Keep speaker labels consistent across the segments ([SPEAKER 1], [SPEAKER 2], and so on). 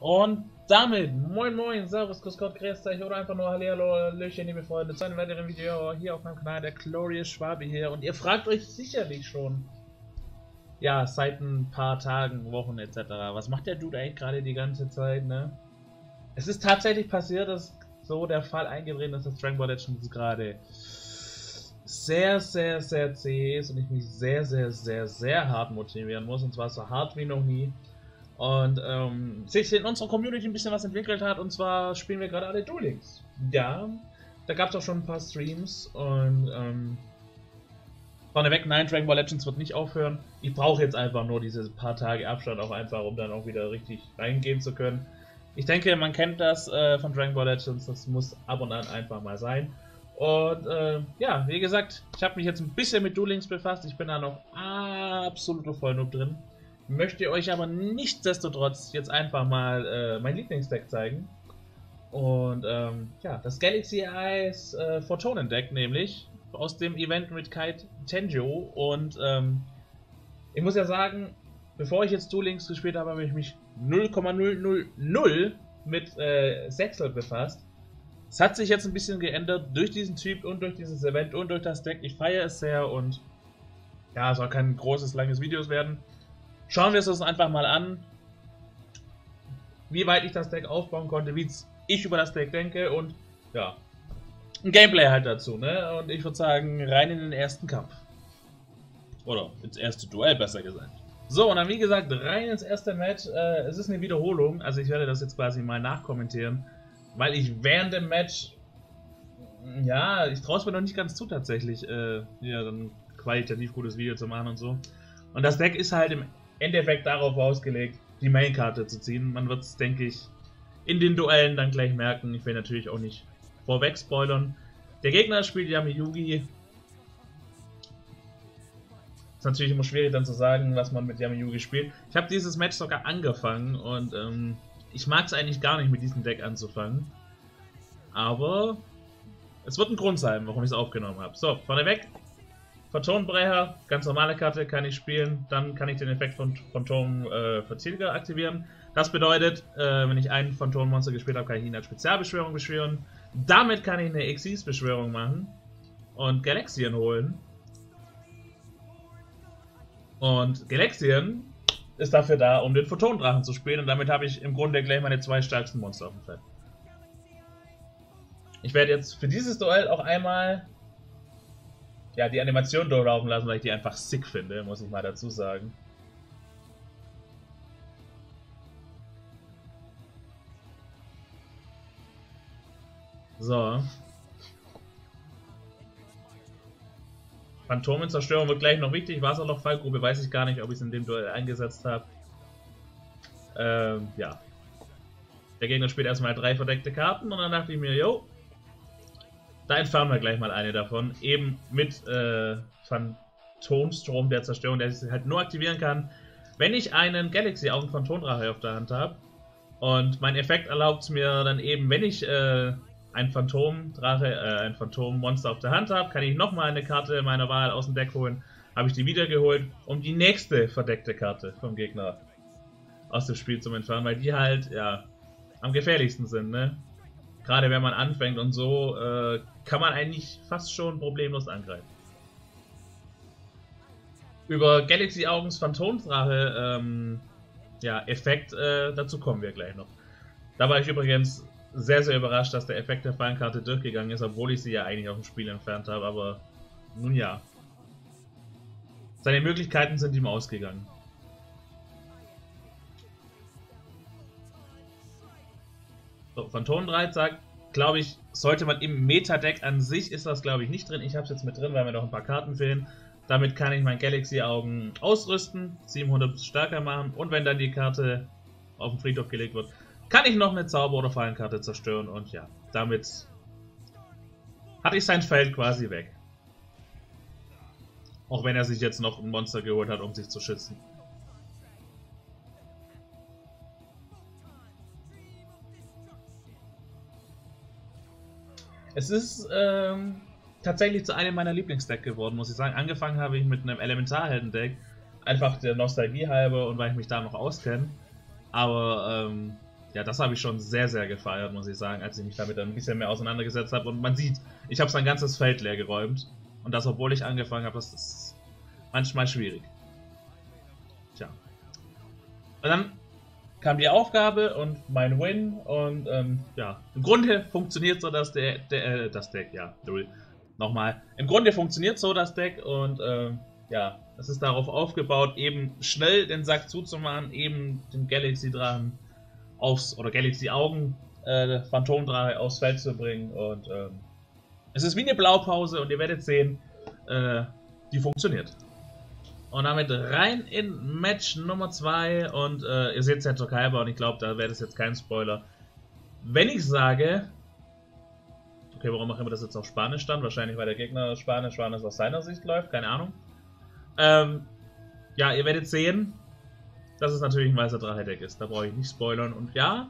[SPEAKER 1] Und damit, moin moin, servus, grüß Gott, grüß euch oder einfach nur Hallihallo, Löchen, liebe Freunde, zu einem weiteren Video hier auf meinem Kanal, der Glorious Schwabe hier. Und ihr fragt euch sicherlich schon, ja, seit ein paar Tagen, Wochen etc., was macht der Dude eigentlich gerade die ganze Zeit, ne? Es ist tatsächlich passiert, dass so der Fall eingetreten ist, dass Dragon Ball Legends gerade sehr, sehr, sehr zäh ist und ich mich sehr, sehr, sehr, sehr hart motivieren muss, und zwar so hart wie noch nie. Und ähm, sich in unserer Community ein bisschen was entwickelt hat, und zwar spielen wir gerade alle Duel Links. Ja, da gab es auch schon ein paar Streams und ähm, vorneweg, nein, Dragon Ball Legends wird nicht aufhören. Ich brauche jetzt einfach nur diese paar Tage Abstand auch einfach, um dann auch wieder richtig reingehen zu können. Ich denke, man kennt das äh, von Dragon Ball Legends, das muss ab und an einfach mal sein. Und äh, ja, wie gesagt, ich habe mich jetzt ein bisschen mit Duel Links befasst, ich bin da noch absolut voll nur drin möchte euch aber nichtsdestotrotz jetzt einfach mal äh, mein Lieblingsdeck zeigen. Und ähm, ja, das Galaxy Eyes äh, Photonen Deck nämlich aus dem Event mit Kite Tenjo. Und ähm, ich muss ja sagen, bevor ich jetzt Duel Links gespielt habe, habe ich mich 0,000 mit äh, Sexel befasst. Es hat sich jetzt ein bisschen geändert durch diesen Typ und durch dieses Event und durch das Deck. Ich feiere es sehr und ja, soll kein großes, langes Video werden. Schauen wir es uns einfach mal an, wie weit ich das Deck aufbauen konnte, wie ich über das Deck denke und ja, ein Gameplay halt dazu, ne? Und ich würde sagen, rein in den ersten Kampf. Oder ins erste Duell, besser gesagt. So, und dann wie gesagt, rein ins erste Match. Äh, es ist eine Wiederholung, also ich werde das jetzt quasi mal nachkommentieren, weil ich während dem Match, ja, ich traue es mir noch nicht ganz zu tatsächlich, äh, ja, dann qualitativ gutes Video zu machen und so. Und das Deck ist halt im Endeffekt darauf ausgelegt, die Mainkarte zu ziehen. Man wird es, denke ich, in den Duellen dann gleich merken. Ich will natürlich auch nicht vorweg spoilern. Der Gegner spielt Yami Yugi. Ist natürlich immer schwierig dann zu sagen, was man mit Yami Yugi spielt. Ich habe dieses Match sogar angefangen und ähm, ich mag es eigentlich gar nicht mit diesem Deck anzufangen. Aber es wird ein Grund sein, warum ich es aufgenommen habe. So, vorneweg, Phantombrecher, ganz normale Karte, kann ich spielen. Dann kann ich den Effekt von Phantom äh, Verzieger aktivieren. Das bedeutet, äh, wenn ich einen Phantommonster gespielt habe, kann ich ihn als Spezialbeschwörung beschwören. Damit kann ich eine Xyz-Beschwörung machen und Galaxien holen. Und Galaxien ist dafür da, um den Photondrachen zu spielen. Und damit habe ich im Grunde gleich meine zwei stärksten Monster auf dem Feld. Ich werde jetzt für dieses Duell auch einmal ja, die Animation durchlaufen lassen, weil ich die einfach sick finde, muss ich mal dazu sagen. So. Phantomenzerstörung wird gleich noch wichtig. Wasserloch Fallgrube weiß ich gar nicht, ob ich es in dem Duell eingesetzt habe. Ähm, ja. Der Gegner spielt erstmal drei verdeckte Karten und dann dachte ich mir, yo, da entfernen wir gleich mal eine davon. Eben mit äh, Phantomstrom der Zerstörung, der ich halt nur aktivieren kann, wenn ich einen Galaxy Augen Phantomdrache auf der Hand habe. Und mein Effekt erlaubt es mir dann eben, wenn ich äh, ein Phantomdrache, äh, ein Phantommonster auf der Hand habe, kann ich nochmal eine Karte meiner Wahl aus dem Deck holen. Habe ich die wiedergeholt, um die nächste verdeckte Karte vom Gegner aus dem Spiel zu entfernen, weil die halt, ja, am gefährlichsten sind, ne? Gerade wenn man anfängt und so, äh, kann man eigentlich fast schon problemlos angreifen. Über Galaxy Augens Phantomdrache ähm, ja, Effekt, äh, dazu kommen wir gleich noch. Da war ich übrigens sehr, sehr überrascht, dass der Effekt der Fallenkarte durchgegangen ist, obwohl ich sie ja eigentlich aus dem Spiel entfernt habe, aber nun ja. Seine Möglichkeiten sind ihm ausgegangen. So, Phantomdreit sagt, glaube ich, sollte man im Meta-Deck an sich, ist das glaube ich nicht drin. Ich habe es jetzt mit drin, weil mir noch ein paar Karten fehlen. Damit kann ich mein Galaxy-Augen ausrüsten, 700 stärker machen und wenn dann die Karte auf den Friedhof gelegt wird, kann ich noch eine Zauber- oder Fallenkarte zerstören und ja, damit hatte ich sein Feld quasi weg. Auch wenn er sich jetzt noch ein Monster geholt hat, um sich zu schützen. Es ist ähm, tatsächlich zu einem meiner Lieblingsdeck geworden, muss ich sagen. Angefangen habe ich mit einem Elementarhelden-Deck, einfach der Nostalgie halber und weil ich mich da noch auskenne. Aber ähm, ja, das habe ich schon sehr, sehr gefeiert, muss ich sagen, als ich mich damit ein bisschen mehr auseinandergesetzt habe. Und man sieht, ich habe sein ganzes Feld leer geräumt. Und das, obwohl ich angefangen habe, das ist manchmal schwierig. Tja. Und dann kam die Aufgabe und mein Win und ähm, ja, im Grunde funktioniert so dass der, der äh, das Deck, ja, null. Nochmal. Im Grunde funktioniert so das Deck und äh, ja, es ist darauf aufgebaut, eben schnell den Sack zuzumachen, eben den Galaxy Drachen aufs, oder Galaxy Augen, äh, Phantomdrache aufs Feld zu bringen und ähm, es ist wie eine Blaupause und ihr werdet sehen, äh, die funktioniert. Und damit rein in Match Nummer 2 und äh, ihr seht Seto Kaiba und ich glaube, da wäre das jetzt kein Spoiler. Wenn ich sage, okay, warum auch immer das jetzt auf Spanisch stand, wahrscheinlich weil der Gegner Spanisch war es aus seiner Sicht läuft, keine Ahnung. Ähm, ja, ihr werdet sehen, dass es natürlich ein weißer Drache-Deck ist, da brauche ich nicht spoilern und ja,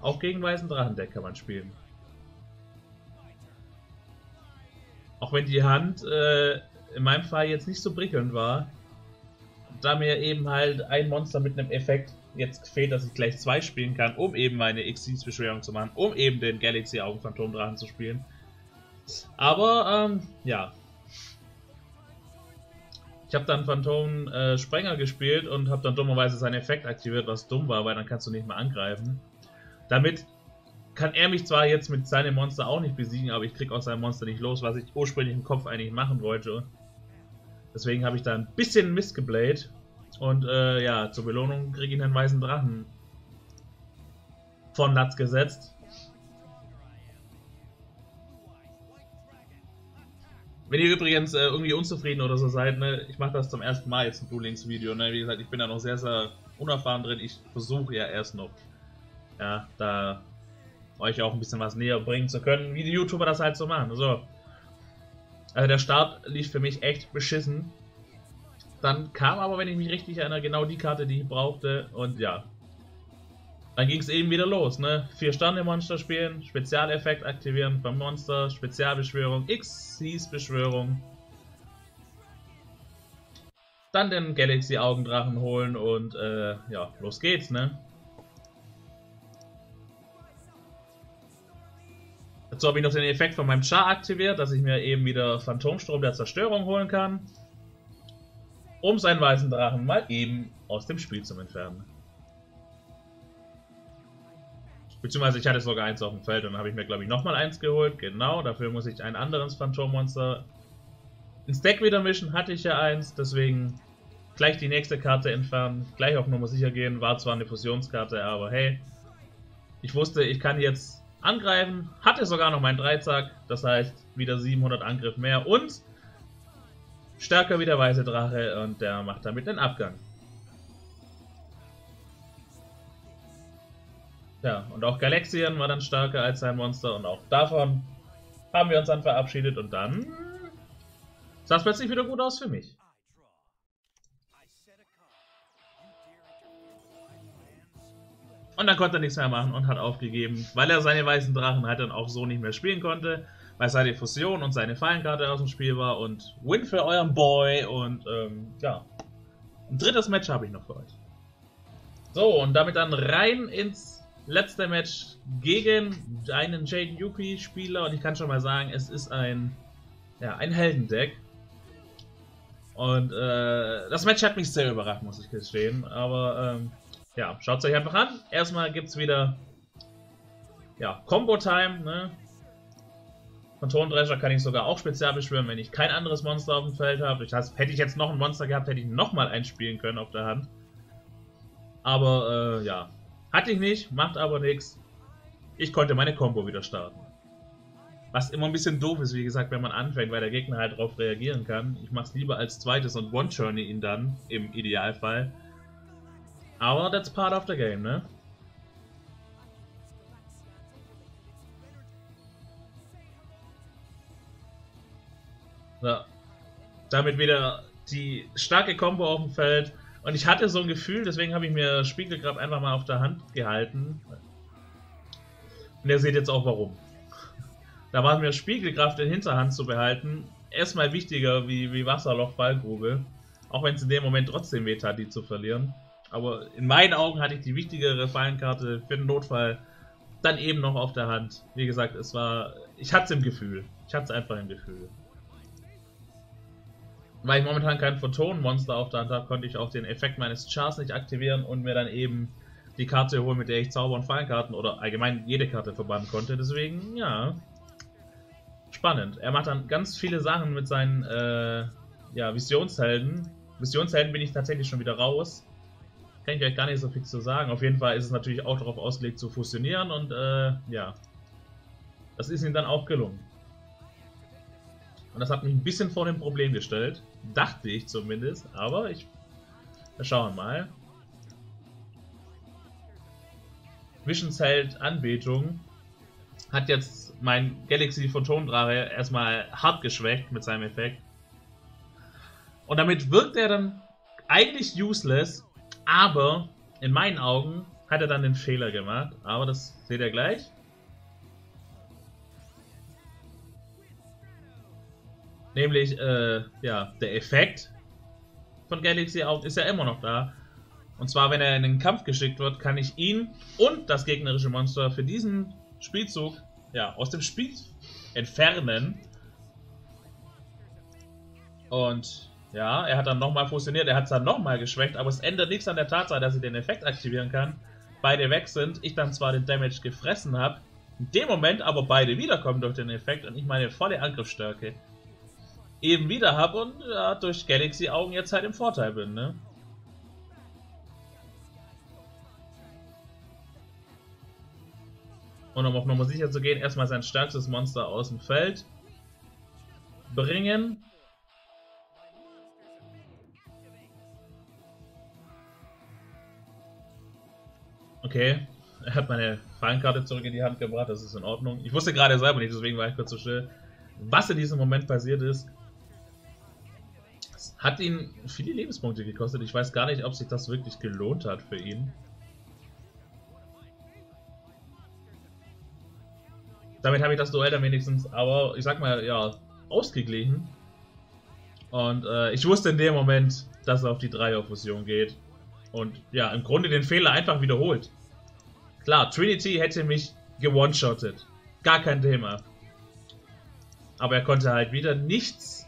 [SPEAKER 1] auch gegen weißen Drachendeck kann man spielen. Auch wenn die Hand äh, in meinem Fall jetzt nicht so prickelnd war, da mir eben halt ein Monster mit einem Effekt jetzt fehlt, dass ich gleich zwei spielen kann, um eben meine Xyz-Beschwörung zu machen, um eben den Galaxy Augen Phantomdrachen zu spielen. Aber, ähm, ja. Ich habe dann Phantom äh, gespielt und habe dann dummerweise seinen Effekt aktiviert, was dumm war, weil dann kannst du nicht mehr angreifen. Damit kann er mich zwar jetzt mit seinem Monster auch nicht besiegen, aber ich krieg aus seinem Monster nicht los, was ich ursprünglich im Kopf eigentlich machen wollte. Deswegen habe ich da ein bisschen Mist geblayt. Und äh, ja, zur Belohnung kriege ich einen weißen Drachen von Nuts gesetzt. Wenn ihr übrigens äh, irgendwie unzufrieden oder so seid, ne, ich mache das zum ersten Mal jetzt ein Blue Links Video, ne, wie gesagt, ich bin da noch sehr, sehr unerfahren drin, ich versuche ja erst noch, ja, da euch auch ein bisschen was näher bringen zu können, wie die YouTuber das halt so machen. So. Also der Start lief für mich echt beschissen. Dann kam aber, wenn ich mich richtig erinnere, genau die Karte, die ich brauchte. Und ja. Dann ging es eben wieder los, ne? Vier Sterne Monster spielen, Spezialeffekt aktivieren beim Monster, Spezialbeschwörung, X-Beschwörung. Dann den Galaxy Augendrachen holen und äh, ja, los geht's, ne? Dazu habe ich noch den Effekt von meinem Char aktiviert, dass ich mir eben wieder Phantomstrom der Zerstörung holen kann. Um seinen weißen Drachen mal eben aus dem Spiel zu entfernen. Beziehungsweise ich hatte sogar eins auf dem Feld und dann habe ich mir glaube ich nochmal eins geholt. Genau, dafür muss ich ein anderes Phantommonster ins Deck wieder mischen. Hatte ich ja eins, deswegen gleich die nächste Karte entfernen. Gleich auf Nummer sicher gehen. War zwar eine Fusionskarte, aber hey. Ich wusste, ich kann jetzt angreifen. Hatte sogar noch meinen Dreizack, das heißt wieder 700 Angriff mehr und stärker wie der weiße Drache und der macht damit den Abgang. Ja, und auch Galaxian war dann stärker als sein Monster und auch davon haben wir uns dann verabschiedet und dann sah es plötzlich wieder gut aus für mich. Und dann konnte er nichts mehr machen und hat aufgegeben, weil er seine weißen Drachen halt dann auch so nicht mehr spielen konnte, weil seine Fusion und seine Fallenkarte aus dem Spiel war und Win für euren Boy und ähm, ja. Ein drittes Match habe ich noch für euch. So, und damit dann rein ins letzte Match gegen einen Jaden Yuki Spieler und ich kann schon mal sagen, es ist ein, ja, ein Heldendeck. Und äh, das Match hat mich sehr überrascht, muss ich gestehen, aber ähm, ja, schaut es euch einfach an. Erstmal gibt es wieder ja, Combo-Time. Ne? Phantomdrescher kann ich sogar auch spezial beschwören, wenn ich kein anderes Monster auf dem Feld habe. Das heißt, hätte ich jetzt noch ein Monster gehabt, hätte ich nochmal einspielen können auf der Hand. Aber äh, ja, hatte ich nicht, macht aber nichts. Ich konnte meine Combo wieder starten. Was immer ein bisschen doof ist, wie gesagt, wenn man anfängt, weil der Gegner halt darauf reagieren kann. Ich mache es lieber als zweites und One-Journey ihn dann, im Idealfall. Aber that's part of the game, ne? So. Damit wieder die starke Combo auf dem Feld. Und ich hatte so ein Gefühl, deswegen habe ich mir Spiegelgrab einfach mal auf der Hand gehalten. Und ihr seht jetzt auch warum. Da war mir Spiegelkraft in Hinterhand zu behalten erstmal wichtiger wie, wie Wasserloch Ballgrube. Auch wenn es in dem Moment trotzdem weh tat, die zu verlieren. Aber in meinen Augen hatte ich die wichtigere Fallenkarte für den Notfall dann eben noch auf der Hand. Wie gesagt, es war. Ich hatte es im Gefühl. Ich hatte es einfach im Gefühl. Weil ich momentan kein Photonenmonster auf der Hand habe, konnte ich auch den Effekt meines Chars nicht aktivieren und mir dann eben die Karte holen, mit der ich Zauber- und Fallenkarten oder allgemein jede Karte verbannen konnte. Deswegen, ja. Spannend. Er macht dann ganz viele Sachen mit seinen äh, ja, Visionshelden. Visionshelden bin ich tatsächlich schon wieder raus. Kann ich euch gar nicht so viel zu sagen. Auf jeden Fall ist es natürlich auch darauf ausgelegt zu fusionieren und äh, ja. Das ist ihm dann auch gelungen. Und das hat mich ein bisschen vor dem Problem gestellt. Dachte ich zumindest, aber ich. Schauen mal. Visions Held Anbetung hat jetzt mein Galaxy Photondrache erstmal hart geschwächt mit seinem Effekt. Und damit wirkt er dann eigentlich useless, aber in meinen Augen hat er dann den Fehler gemacht. Aber das seht ihr gleich. Nämlich, äh, ja, der Effekt von Galaxy Out ist ja immer noch da. Und zwar, wenn er in den Kampf geschickt wird, kann ich ihn und das gegnerische Monster für diesen Spielzug ja, aus dem Spiel entfernen. Und ja, er hat dann nochmal fusioniert, er hat es dann nochmal geschwächt, aber es ändert nichts an der Tatsache, dass ich den Effekt aktivieren kann. Beide weg sind, ich dann zwar den Damage gefressen habe, in dem Moment aber beide wiederkommen durch den Effekt und ich meine volle Angriffsstärke eben wieder habe und ja, durch Galaxy Augen jetzt halt im Vorteil bin, ne? Und um auf Nummer sicher zu gehen, erstmal sein stärkstes Monster aus dem Feld bringen. Okay, er hat meine Fallenkarte zurück in die Hand gebracht, das ist in Ordnung. Ich wusste gerade selber nicht, deswegen war ich kurz so still, was in diesem Moment passiert ist. Hat ihn viele Lebenspunkte gekostet. Ich weiß gar nicht, ob sich das wirklich gelohnt hat für ihn. Damit habe ich das Duell dann wenigstens, aber ich sag mal, ja, ausgeglichen. Und äh, ich wusste in dem Moment, dass er auf die Dreierfusion geht. Und ja, im Grunde den Fehler einfach wiederholt. Klar, Trinity hätte mich gewone-shottet. Gar kein Thema. Aber er konnte halt wieder nichts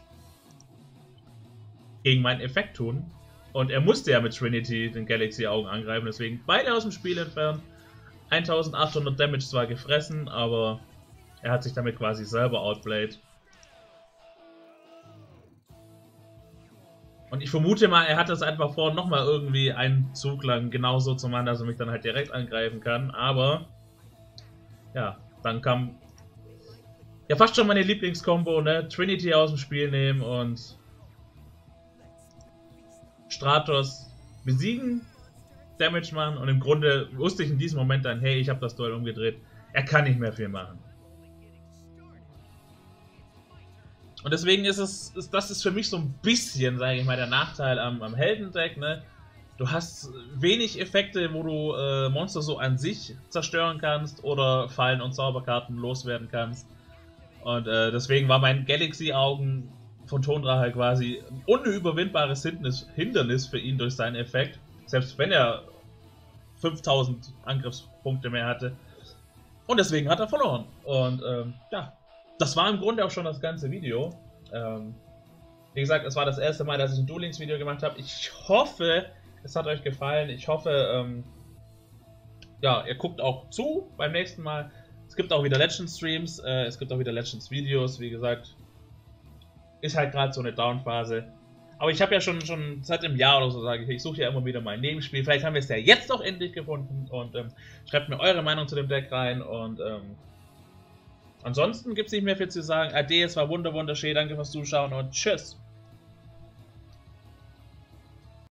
[SPEAKER 1] gegen meinen Effekt tun. Und er musste ja mit Trinity den Galaxy-Augen angreifen, deswegen beide aus dem Spiel entfernt. 1800 Damage zwar gefressen, aber er hat sich damit quasi selber outplayed. Und ich vermute mal, er hat das einfach vor, nochmal irgendwie einen Zug lang genauso zu machen, dass er mich dann halt direkt angreifen kann. Aber, ja, dann kam ja fast schon meine Lieblingskombo, ne? Trinity aus dem Spiel nehmen und Stratos besiegen, Damage machen und im Grunde wusste ich in diesem Moment dann, hey, ich habe das Duell umgedreht. Er kann nicht mehr viel machen. Und deswegen ist es, ist, das ist für mich so ein bisschen, sage ich mal, der Nachteil am, am Heldendeck, ne? Du hast wenig Effekte, wo du äh, Monster so an sich zerstören kannst oder Fallen und Zauberkarten loswerden kannst. Und äh, deswegen war mein Galaxy-Augen von Tondrache quasi ein unüberwindbares Hindernis für ihn durch seinen Effekt. Selbst wenn er 5000 Angriffspunkte mehr hatte. Und deswegen hat er verloren. Und ähm, ja, das war im Grunde auch schon das ganze Video. Ähm, wie gesagt, es war das erste Mal, dass ich ein Duel Video gemacht habe. Ich hoffe, es hat euch gefallen. Ich hoffe, ähm, ja, ihr guckt auch zu beim nächsten Mal. Es gibt auch wieder Legends Streams, äh, es gibt auch wieder Legends Videos, wie gesagt. Ist halt gerade so eine Downphase. Aber ich habe ja schon, schon seit einem Jahr oder so, sage ich, ich suche ja immer wieder mein Nebenspiel. Vielleicht haben wir es ja jetzt auch endlich gefunden. Und ähm, schreibt mir eure Meinung zu dem Deck rein. Und ähm, Ansonsten gibt es nicht mehr viel zu sagen. Ade, es war wunderschön. Danke fürs Zuschauen und tschüss.